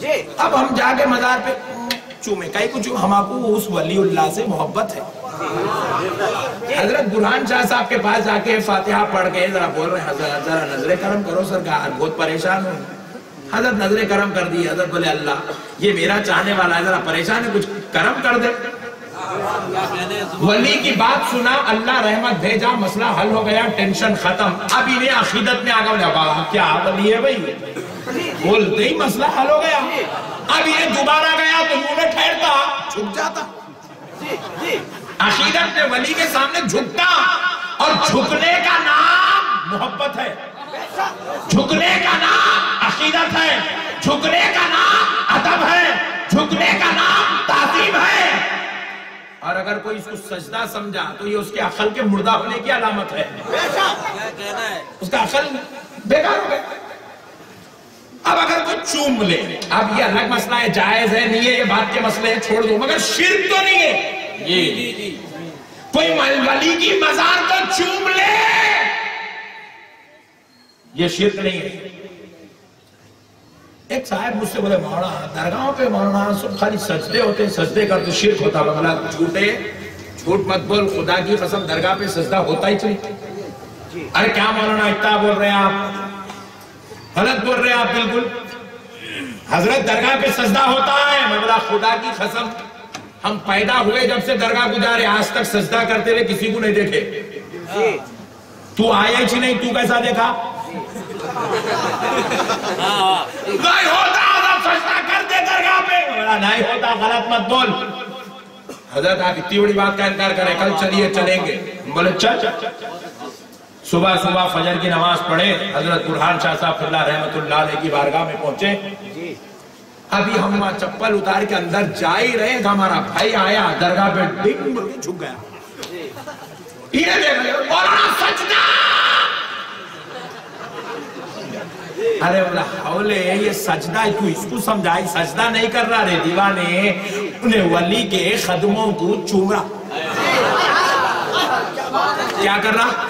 جی اب ہم جا کے مزار پہ چومے کئی کچھ ہم آپ کو اس ولی اللہ سے محبت ہے۔ حضرت برہان شاہ صاحب کے پاس جا کے فاتحہ پڑھ کے ذرا بول رہے ہیں، حضرت، ذرا نظر کرم کرو سرکار، بہت پریشان ہوں۔ حضرت نظر کرم کر دی، حضرت بولے، اللہ، یہ میرا چاہنے والا ہے، ذرا پریشان ہے، کچھ کرم کر دے۔ ولی کی بات سنا، اللہ رحمت بھیجا مسئلہ حل ہو گیا، ٹینشن ختم۔ اب انہیں عقیدت میں آگا بولے کیا ولی ہے بھائی؟ بولتے ہی مسئلہ حل ہو گیا۔ اب یہ دوبارہ گیا تو منہ میں ٹھہرتا۔ چھپ جاتا۔ جی جی۔ عقیدت میں ولی کے سامنے جھکتا۔ اور جھکنے کا نام محبت ہے۔ جھکنے کا نام عقیدت ہے۔ جھکنے کا نام ادب ہے۔ جھکنے کا نام تعظیم ہے۔ اور اگر کوئی اس کو سجدہ سمجھا تو یہ اس کے عقل کے مردہ ہونے کی علامت ہے۔ اس کا عقل بیکار ہو گیا۔ اب اگر کوئی چوم لے اب یہ الگ مسئلہ ہے جائز ہے نہیں ہے یہ بات کے مسئلے ہیں چھوڑ دو مگر شرک تو نہیں ہے۔ یہ کوئی ولی کی مزار کو چوم لے۔ یہ شرک نہیں ہے۔ ایک صاحب مجھ سے بولے مولانا درگاہوں پہ مولانا سب خالی سجدے ہوتے ہیں سجدے کر تو شرک ہوتا بگلا جھوٹے جھوٹ مت بول خدا کی قسم درگاہ پہ سجدہ ہوتا ہی چاہیے ارے کیا مولانا اتنا بول رہے ہیں آپ؟ غلط بول رہے ہیں آپ بالکل۔ حضرت درگاہ پہ سجدہ ہوتا ہے میں بولا خدا کی قسم ہم پیدا ہوئے جب سے درگاہ گزارے آج تک سجدہ کرتے ہوئے کسی کو نہیں دیکھے۔ تو آیا ہی نہیں تو کیسا دیکھا؟ نہیں ہوتا حضرت سجدہ کرتے درگاہ پہ۔ نہیں ہوتا غلط مت بول۔ حضرت آپ اتنی بڑی بات کا انکار کریں کل چلیے چلیں گے۔ بولے چل۔ صبح صبح فجر کی نماز پڑھے حضرت برحان شاہ صاحب اللہ رحمت اللہ علیہ کی بارگاہ میں پہنچے۔ ابھی ہم چپل اتار کے اندر جا ہی رہے کہ ہمارا بھائی آیا درگاہ پہ ڈنگ جھک گیا۔ یہ دیکھ مولانا سجدہ ارے بولا حولے یہ سجدہ تو اس کو سمجھائی۔ سجدہ نہیں کر رہا رے دیوانے انہیں ولی کے خدموں کو چوم رہا کیا کر رہا؟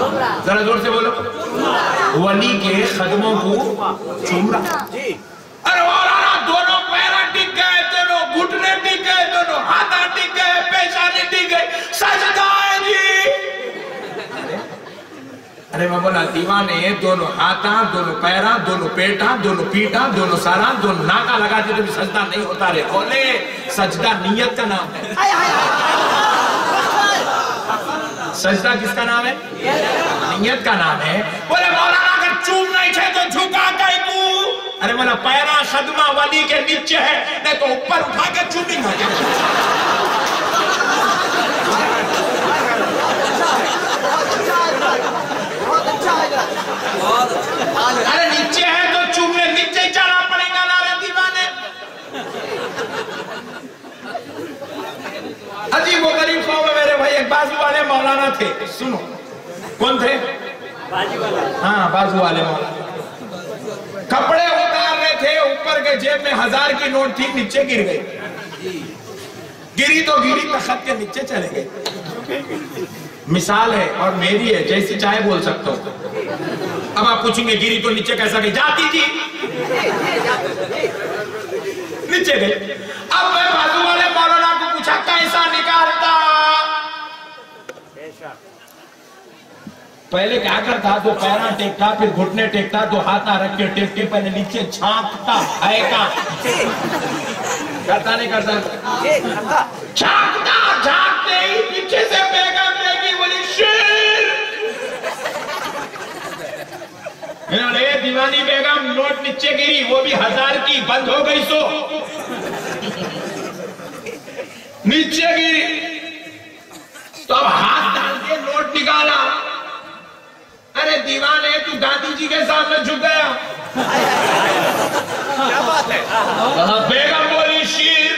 ذرا زور سے بولو ولی کے خدموں کو چوم رہا ارے مولانا دونوں پیرا ٹک گئے دونوں گھٹنے ٹک گئے دونوں ہاتھا ٹک گئے پیشانی ٹک گئے سجدہ ہے جی ارے میں بولا دیوانے دونوں ہاتھا دونوں پیرا دونوں پیٹا دونوں پیٹا دونوں سارا دونوں ناکا لگا دے تو بھی سجدہ نہیں ہوتا رہے بولے سجدہ نیت کا نام ہے سجدہ کس کا نام ہے نیت کا نام ہے بولے مولانا اگر چوم نہیں چھے تو جھکا کئی تو ارے مولا پیرا خدمہ ولی کے نیچے ہے نہیں تو اوپر اٹھا کے چومیں گا بہت ارے نیچے ہے تو چومنے نیچے ہی چڑھا پڑے گا لارے دیوانے عجیب و غریب قوم ہے میرے بھائی ایک بازو والے مولانا تھے سنو کون تھے ہاں بازو والے مولانا کپڑے اتار رہے تھے اوپر کے جیب میں ہزار کی نوٹ تھی نیچے گر گئی گری تو گری تخت کے نیچے چلے گئے مثال ہے اور میری ہے جیسی چاہے بول سکتا ہوں اب آپ پوچھیں گے گری تو نیچے کیسا گئی جاتی جی نیچے گئی اب میں بازو والے مولانا پہلے کیا کرتا تو پیرا ٹیکتا پھر گھٹنے ٹیکتا تو ہاتھا رکھ کے ٹیک کے پہلے نیچے چھانکتا بھائیکا کرتا نہیں، کرتا چھانکتا، چھانکتے ہی پیچھے سے بیگم بیگی بولی، شیر! انہوں نے دیوانی بیگم نوٹ نیچے گری، وہ بھی ہزار کی، بند ہو گئی سو۔ نیچے گری۔ تو اب ہاتھ ڈال کے نوٹ نکالا۔ ارے دیوانے تو گاندھی جی کے سامنے جھک گیا۔ کیا بات ہے؟ بیگم بولی شیر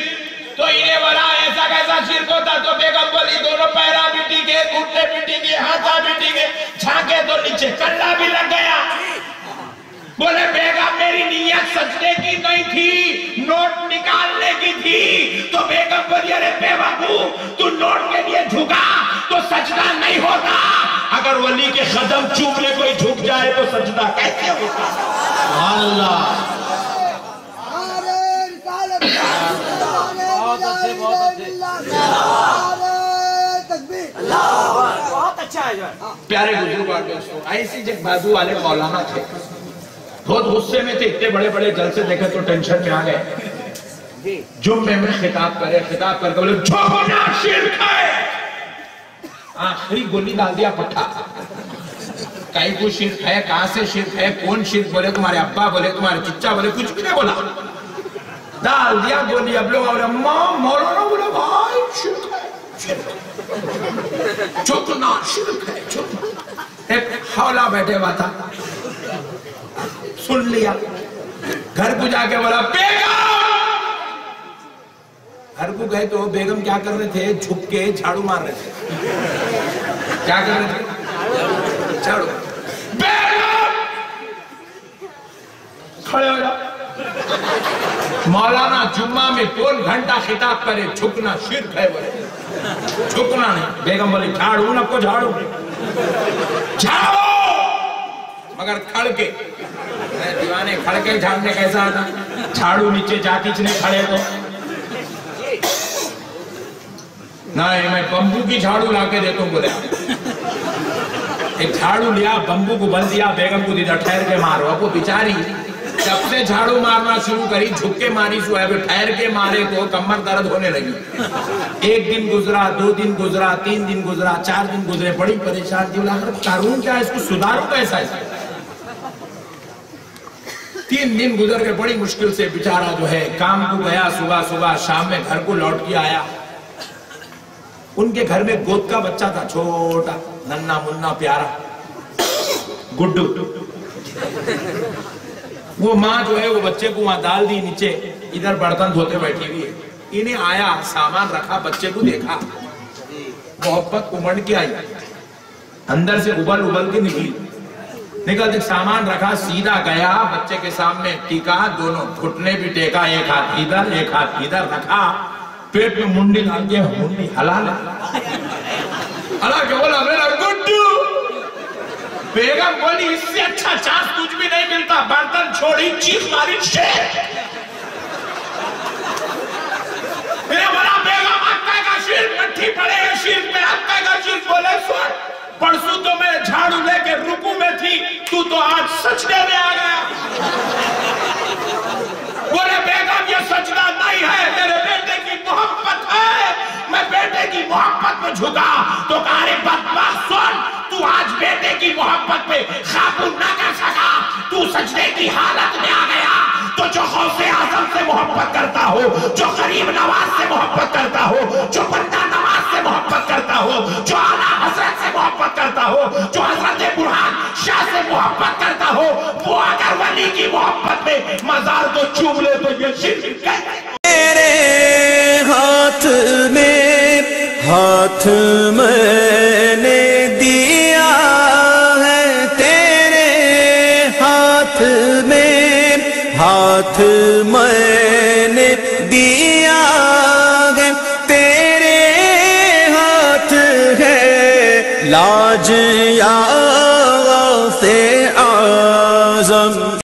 تو انہیں بڑا ایسا کیسا شیر کو تھا تو بیگم بولی دونوں پیرا بھی ٹھیکے گھٹنے بھی ٹھیکے ہاتھا بھی ٹھیکے جھانکے تو نیچے کلہ بھی لگ گیا۔ بولے بیگم میری نیت سجدے کی نہیں تھی نوٹ نکالنے کی تھی۔ تو بیگم بولی ارے بے وقو تو نوٹ کے لیے جھکا تو سجدہ نہیں ہوتا۔ اگر ولی کے قدم چومنے کوئی جھوک جائے تو سجدہ کیسے ہوگا سبحان اللہ۔ بہت اچھا ہے پیارے بزرگ ایسی جب بازو والے مولانا تھے۔ خود غصے میں تھے اتنے بڑے بڑے جلسے دیکھے تو ٹینشن میں آ گئے۔ جی۔ جمعے میں خطاب کرے خطاب کرے کے بولے جو گناہ شرک ہے آخری گولی ڈال دیا پٹھا کہیں کو شرک ہے کہاں سے شرک ہے کون شرک بولے تمہارے ابا بولے تمہارے چچا بولے کچھ بھی نہیں بولا ڈال دیا گولی اب لوگ بولے ماں مولانا بولے بھائی شرک ہے شرک چھوٹنا شرک ہے چھوٹنا ایک حولا بیٹھے ہوا تھا سن لیا گھر کو جا کے بولا بیگم گھر کو گئے تو بیگم کیا کر رہے تھے جھپ کے جھاڑو مار رہے تھے کیا کر رہے تھے؟ چھوڑو مولانا جمعہ میں کون گھنٹہ خطاب کرے، جھکنا شرک ہے بولے۔ جھکنا نہیں۔ بیگم بولے، جھاڑو نب کو جھاڑو۔ جھاڑو۔ مگر کھڑ کے۔ دیوانے کھڑ کے جھاڑنے کیسا آتا جھاڑو نیچے جاتی چنے کھڑے تو۔ نہ میں بمبو کی جھاڑو لا کے دیتا ہوں بولیا ایک جھاڑو لیا بمبو کو بند دیا بیگم کو دیتا ٹھہر کے مارو اب وہ بیچاری جب سے جھاڑو مارنا شروع کری جھک کے ماری سو ہے ٹھہر کے مارے تو کمر درد ہونے لگی ایک دن گزرا دو دن گزرا تین دن گزرا چار دن گزرے بڑی پریشان تھی بولا قانون کیا اس کو سدھاروں کیسا ہے تین دن گزر کے بڑی مشکل سے بیچارہ جو ہے کام کو گیا صبح صبح شام میں گھر کو لوٹ کے آیا ان کے گھر میں گود کا بچہ تھا چھوٹا ننا منا پیارا گڈو وہ ماں جو ہے وہ بچے کو وہاں ڈال دی نیچے ادھر برتن دھوتے بیٹھی ہوئی ہے انہیں آیا سامان رکھا بچے کو دیکھا محبت امڑ کے آئی اندر سے ابل ابل کے نکلی نکل دیکھ سامان رکھا سیدھا گیا بچے کے سامنے ٹیکا دونوں گھٹنے بھی ٹیکا ایک ہاتھ ادھر ایک ہاتھ ادھر رکھا پیٹ میں منڈی ڈال دیا منڈی حلال ہے اللہ کے بولا میرا گڈو بیگم بولی اس سے اچھا چاس کچھ بھی نہیں ملتا برتن چھوڑی چیخ ماری شیر میرے بڑا بیگم آقا کا شیر مٹھی پڑے ہے شیر میں آقا کا شیر بولے سوڑ پرسو تو میں جھاڑو لے کے رکو میں تھی تو تو آج سچنے میں آ گیا کی محبت پہ جھکا۔ تو کہا رہے بدبخ سن، تو آج بیٹے کی محبت پہ خاکون نہ کر سکا۔ تو سجدے کی حالت میں آ گیا۔ تو جو خوف آزم سے محبت کرتا ہو، جو غریب نواز سے محبت کرتا ہو، جو بندہ نواز سے محبت کرتا ہو، جو آلہ حضرت سے محبت کرتا ہو، جو حضرت برحان شاہ سے محبت کرتا ہو، وہ اگر ولی کی محبت میں مزار کو چوب لے تو یہ شرک ہے ہاتھ میں نے دیا ہے تیرے ہاتھ میں ہاتھ میں نے دیا ہے تیرے ہاتھ ہے، لاج یا غفیر